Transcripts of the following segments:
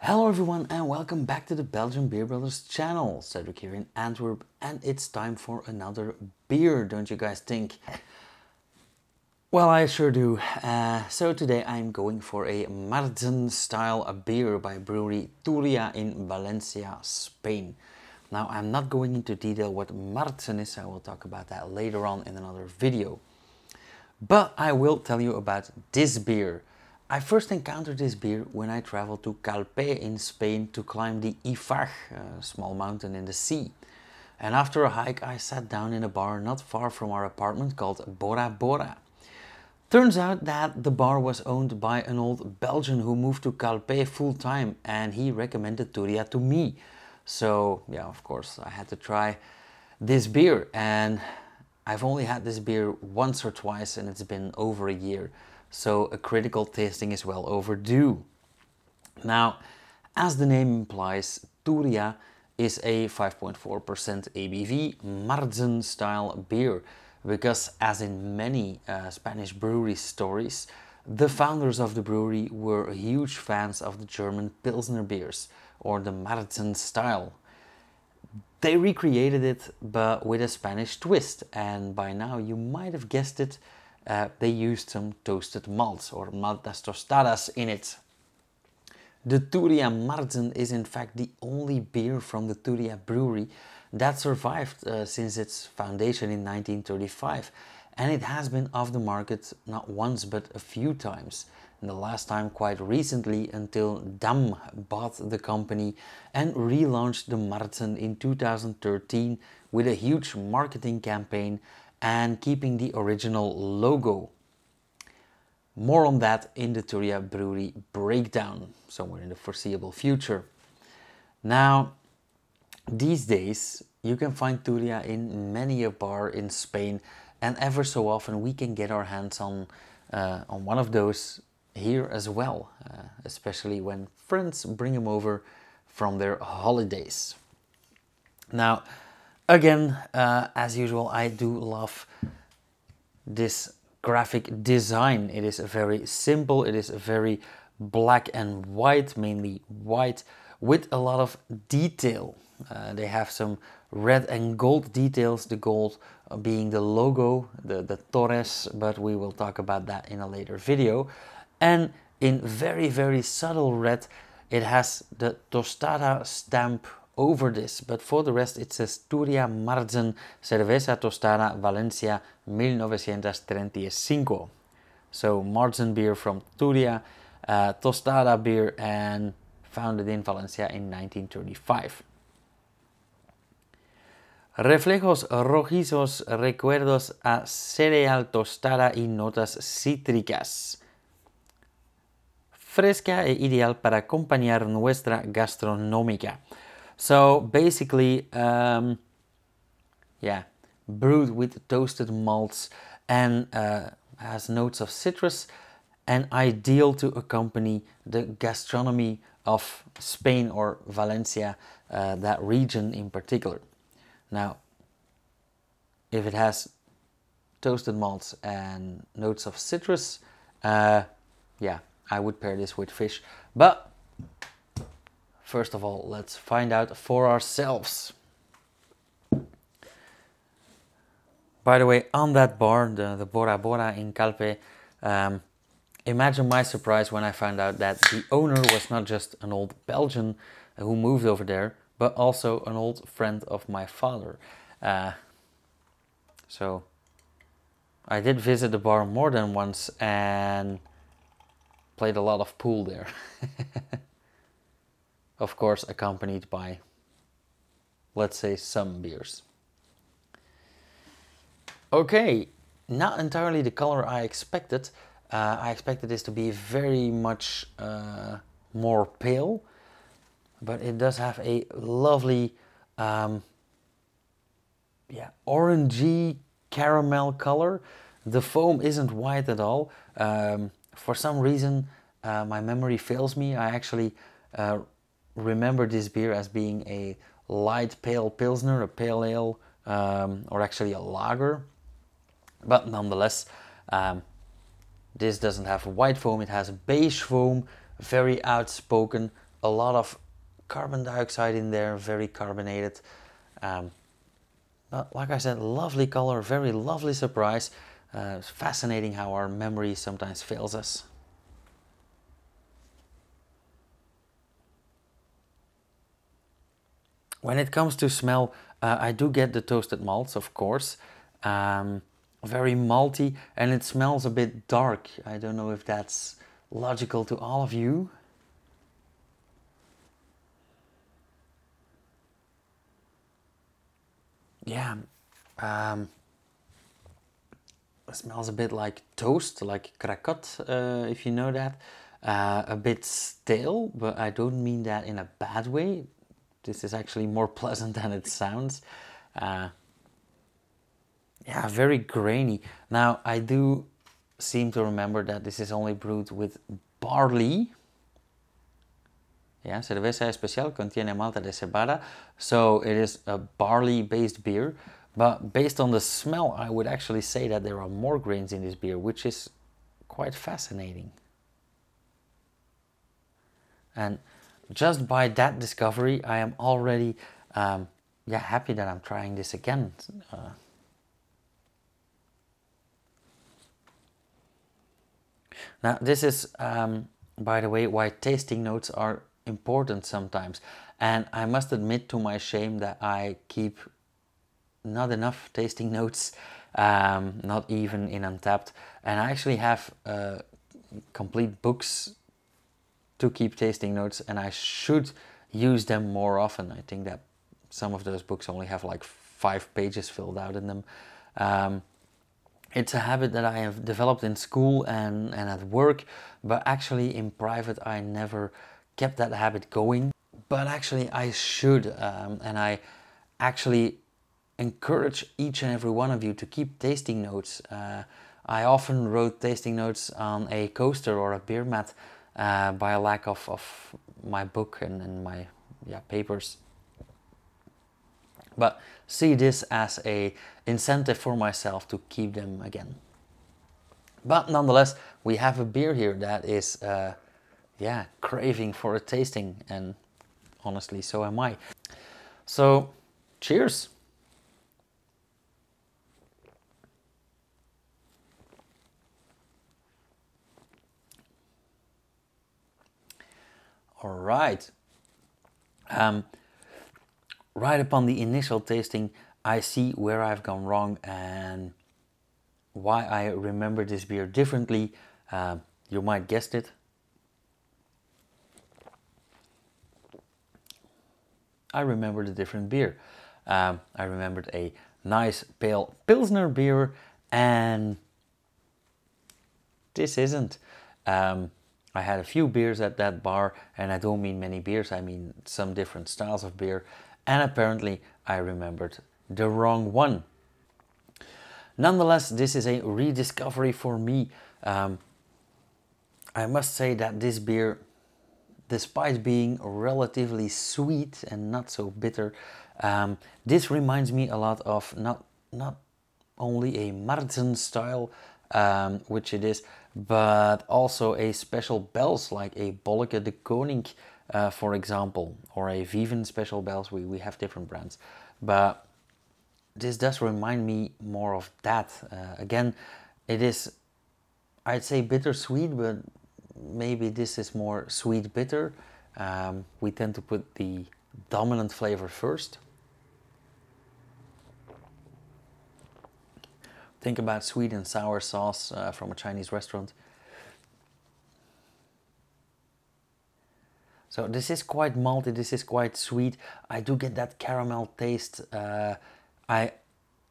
Hello everyone and welcome back to the Belgian Beer Brothers channel. Cedric here in Antwerp and it's time for another beer, don't you guys think? Well, I sure do. Uh, so today I'm going for a Marzen style beer by brewery Turia in Valencia, Spain. Now I'm not going into detail what Marzen is, I will talk about that later on in another video. But I will tell you about this beer. I first encountered this beer when I traveled to Calpe in Spain to climb the Ifach, a small mountain in the sea. And after a hike, I sat down in a bar not far from our apartment called Bora Bora. Turns out that the bar was owned by an old Belgian who moved to Calpe full time and he recommended Turia to me. So, yeah, of course, I had to try this beer and I've only had this beer once or twice and it's been over a year so a critical tasting is well overdue. Now, as the name implies, Turia is a 5.4% ABV Marzen style beer because as in many uh, Spanish brewery stories, the founders of the brewery were huge fans of the German Pilsner beers or the Marzen style. They recreated it but with a Spanish twist and by now you might have guessed it, uh, they used some toasted malts or maltas tostadas in it. The Turia Marzen is in fact the only beer from the Turia brewery that survived uh, since its foundation in 1935 and it has been off the market not once but a few times. And the last time quite recently until Damm bought the company and relaunched the Marzen in 2013 with a huge marketing campaign and keeping the original logo. More on that in the Turia Brewery breakdown somewhere in the foreseeable future. Now, these days you can find Turia in many a bar in Spain and ever so often we can get our hands on, uh, on one of those here as well, uh, especially when friends bring them over from their holidays. Now, Again, uh, as usual, I do love this graphic design. It is very simple, it is very black and white, mainly white, with a lot of detail. Uh, they have some red and gold details, the gold being the logo, the, the Torres, but we will talk about that in a later video. And in very, very subtle red, it has the Tostada stamp over this, but for the rest it says Turia Marzen Cerveza Tostada Valencia 1935. So Marzen beer from Turia, uh, Tostada beer and founded in Valencia in 1935. Reflejos rojizos, recuerdos a cereal tostada y notas cítricas. Fresca e ideal para acompañar nuestra gastronómica. So basically, um, yeah, brewed with toasted malts and uh, has notes of citrus and ideal to accompany the gastronomy of Spain or Valencia, uh, that region in particular. Now, if it has toasted malts and notes of citrus, uh, yeah, I would pair this with fish. But First of all, let's find out for ourselves. By the way, on that bar, the, the Bora Bora in Calpe, um, imagine my surprise when I found out that the owner was not just an old Belgian who moved over there, but also an old friend of my father. Uh, so I did visit the bar more than once and played a lot of pool there. of course accompanied by, let's say, some beers. Okay, not entirely the color I expected. Uh, I expected this to be very much uh, more pale, but it does have a lovely, um, yeah, orangey caramel color. The foam isn't white at all. Um, for some reason, uh, my memory fails me. I actually uh, remember this beer as being a light pale pilsner, a pale ale, um, or actually a lager. But nonetheless, um, this doesn't have white foam, it has beige foam, very outspoken, a lot of carbon dioxide in there, very carbonated. Um, but like I said, lovely color, very lovely surprise. Uh, fascinating how our memory sometimes fails us. When it comes to smell, uh, I do get the toasted malts, of course. Um, very malty and it smells a bit dark. I don't know if that's logical to all of you. Yeah, um, smells a bit like toast, like cracotte, uh, if you know that. Uh, a bit stale, but I don't mean that in a bad way. This is actually more pleasant than it sounds. Uh, yeah, very grainy. Now, I do seem to remember that this is only brewed with barley. Yeah, cerveza especial contiene malta de cebada. So it is a barley-based beer. But based on the smell, I would actually say that there are more grains in this beer, which is quite fascinating. And just by that discovery, I am already um, yeah happy that I'm trying this again. Uh, now this is, um, by the way, why tasting notes are important sometimes. And I must admit to my shame that I keep not enough tasting notes, um, not even in Untappd. And I actually have uh, complete books to keep tasting notes and I should use them more often. I think that some of those books only have like five pages filled out in them. Um, it's a habit that I have developed in school and, and at work, but actually in private I never kept that habit going. But actually I should, um, and I actually encourage each and every one of you to keep tasting notes. Uh, I often wrote tasting notes on a coaster or a beer mat uh, by a lack of, of my book and, and my yeah, papers. But see this as a incentive for myself to keep them again. But nonetheless, we have a beer here that is, uh, yeah, craving for a tasting, and honestly, so am I. So, cheers! All right. Um, right upon the initial tasting, I see where I've gone wrong and why I remember this beer differently. Um, you might guessed it. I remembered a different beer. Um, I remembered a nice pale Pilsner beer and this isn't. Um, I had a few beers at that bar, and I don't mean many beers, I mean some different styles of beer, and apparently I remembered the wrong one. Nonetheless, this is a rediscovery for me. Um, I must say that this beer, despite being relatively sweet and not so bitter, um, this reminds me a lot of not not only a Marzen style, um, which it is, but also a Special Belge like a Bolleke De Koninck, uh, for example, or a Viven Special Belge. We, we have different brands, but this does remind me more of that. Uh, again, it is, I'd say bittersweet, but maybe this is more sweet bitter. Um, we tend to put the dominant flavor first. Think about sweet and sour sauce uh, from a Chinese restaurant. So this is quite malty, this is quite sweet. I do get that caramel taste. Uh, I,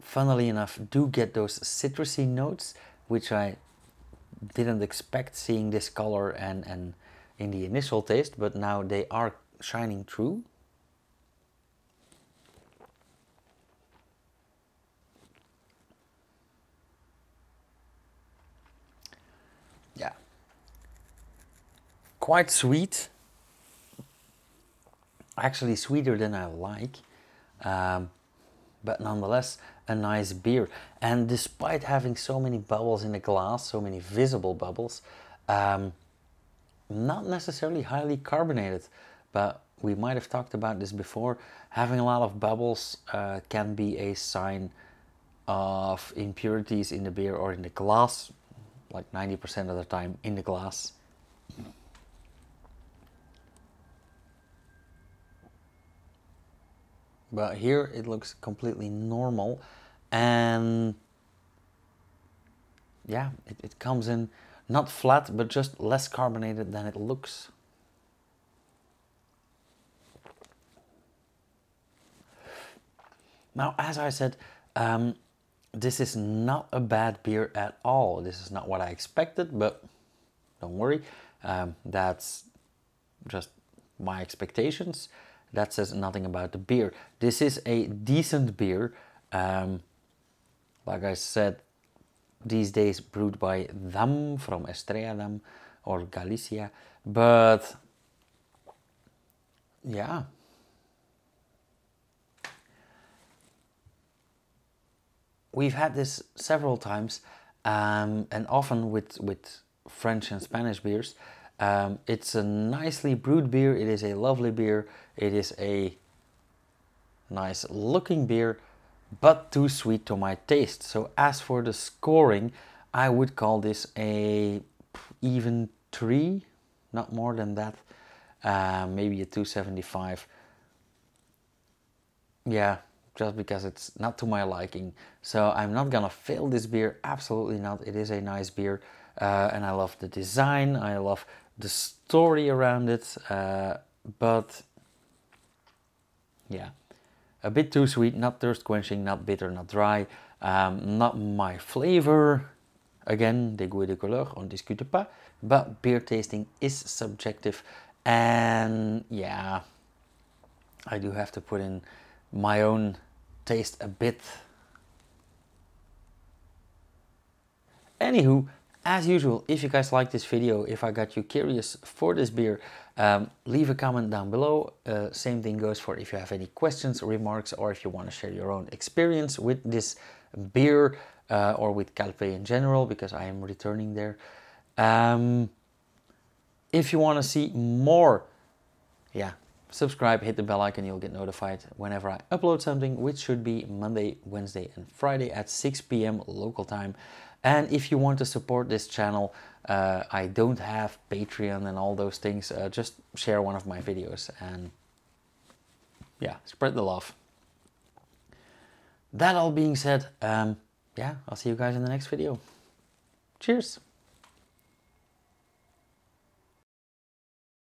funnily enough, do get those citrusy notes, which I didn't expect seeing this color and, and in the initial taste, but now they are shining through. Quite sweet. Actually, sweeter than I like, um, but nonetheless, a nice beer. And despite having so many bubbles in the glass, so many visible bubbles, um, not necessarily highly carbonated, but we might have talked about this before. Having a lot of bubbles uh, can be a sign of impurities in the beer or in the glass, like 90% of the time in the glass. But here it looks completely normal and yeah, it, it comes in not flat but just less carbonated than it looks. Now, as I said, um, this is not a bad beer at all. This is not what I expected, but don't worry. Um, that's just my expectations. That says nothing about the beer. This is a decent beer. Um, like I said, these days brewed by Damm from Estrella or Galicia. But yeah, we've had this several times, um, and often with with French and Spanish beers. Um, it's a nicely brewed beer. It is a lovely beer. It is a nice looking beer, but too sweet to my taste. So as for the scoring, I would call this a even three, not more than that. Uh, maybe a 275. Yeah, just because it's not to my liking. So I'm not gonna fail this beer, absolutely not. It is a nice beer uh, and I love the design, I love the story around it, uh, but yeah, a bit too sweet, not thirst quenching, not bitter, not dry, um, not my flavor. Again, des goûts et on discute pas, but beer tasting is subjective and yeah, I do have to put in my own taste a bit. Anywho, as usual, if you guys like this video, if I got you curious for this beer, um, leave a comment down below. Uh, same thing goes for if you have any questions, remarks, or if you want to share your own experience with this beer uh, or with Calpe in general, because I am returning there. Um, if you want to see more, yeah, subscribe, hit the bell icon, you'll get notified whenever I upload something, which should be Monday, Wednesday, and Friday at 6 p.m. local time. And if you want to support this channel, uh, I don't have Patreon and all those things. Uh, just share one of my videos and yeah, spread the love. That all being said, um, yeah, I'll see you guys in the next video. Cheers.